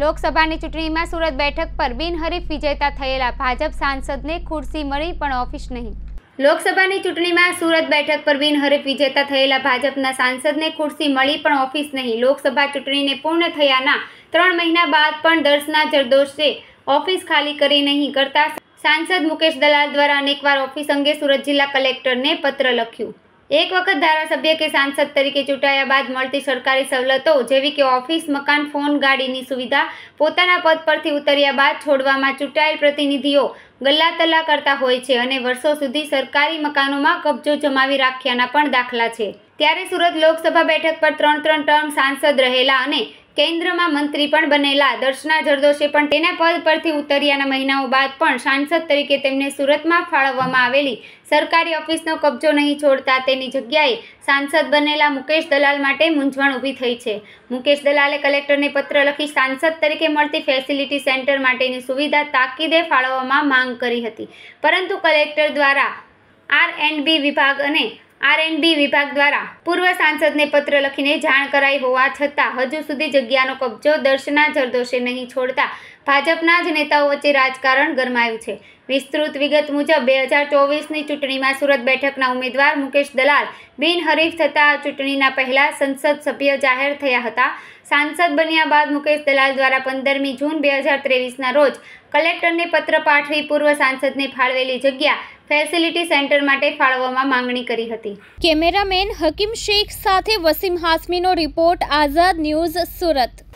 લોકસભાની ચૂંટણીમાં સુરત બેઠક પર બિનહરીફ વિજેતા થયેલા ભાજપ સાંસદને ખુરશી મળી પણ ઓફિસ નહીં. લોકસભાની ચૂંટણીમાં સુરત બેઠક પર બિનહરીફ વિજેતા થયેલા ભાજપના સાંસદને ખુરશી મળી પણ ઓફિસ નહીં. લોકસભા ચૂંટણીને પૂર્ણ થયાના ત્રણ મહિના બાદ પણ દર્શના જરદોશે ઓફિસ ખાલી કરી નહીં કરતા સાંસદ મુકેશ દલાલ દ્વારા અનેકવાર ઓફિસ અંગે સુરત જિલ્લા કલેક્ટરને પત્ર લખ્યું. એક વખત ધારાસભ્ય કે સાંસદ તરીકે ચૂંટાયા બાદ મળતી સરકારી સવલતો, જેવી કે ઓફિસ, મકાન, ફોન, ગાડીની સુવિધા, પોતાના પદ પરથી ઉતર્યા બાદ છોડવામાં ચૂંટાયેલ પ્રતિનિધિઓ ગલ્લાતલ્લા કરતા હોય છે અને વર્ષો સુધી સરકારી મકાનોમાં કબજો જમાવી રાખ્યાના પણ દાખલા છે. ત્યારે સુરત લોકસભા બેઠક પર ત્રણ ત્રણ ટર્મ સાંસદ રહેલા અને કેન્દ્રમાં મંત્રી પણ બનેલા. દર્શના જરદોશે પણ તેના પદ પરથી ઉતર્યાના મહિનાઓ બાદ પણ સાંસદ તરીકે તેમને સુરતમાં ફાળવવામાં આવેલી. સરકારી ઓફિસનો કબજો નહીં છોડતા તેની જગ્યાએ સાંસદ બનેલા મુકેશ દલાલ માટે મૂંઝવણ ઊભી થઈ છે. મુકેશ દલાલે કલેક્ટરને પત્ર લખી સાંસદ તરીકે મળતી ફેસિલિટી સેન્ટર માટેની સુવિધા તાકીદે ફાળવવામાં માંગ કરી હતી. પરંતુ કલેક્ટર દ્વારા આર એન્ડ બી વિભાગ અને આર એન્ડ બી વિભાગ દ્વારા પૂર્વ સાંસદને પત્ર લખીને જાણ કરાઈ હોવા છતાં હજુ સુધી જગ્યાનો કબજો દર્શના જરદોશે નહીં છોડતા ભાજપના જ નેતાઓ વચ્ચે રાજકારણ ગરમાયું છે. વિસ્તૃત વિગત મુજબ બે હજાર ચોવીસની ચૂંટણીમાં સુરત બેઠકના ઉમેદવાર મુકેશ દલાલ બિનહરીફ થતા ચૂંટણીના પહેલા સંસદ સભ્ય જાહેર થયા હતા. સાંસદ બન્યા બાદ મુકેશ દલાલ દ્વારા પંદરમી જૂન બે હજાર ત્રેવીસના રોજ કલેક્ટરને પત્ર પાઠવી પૂર્વ સાંસદને ફાળવેલી જગ્યા ફેસિલિટી સેન્ટર માટે ફાળવવામાં માંગણી કરી હતી. કેમેરામેન હકીમ શેખ સાથે વસીમ હાસમીનો રિપોર્ટ આઝાદ ન્યૂઝ સુરત.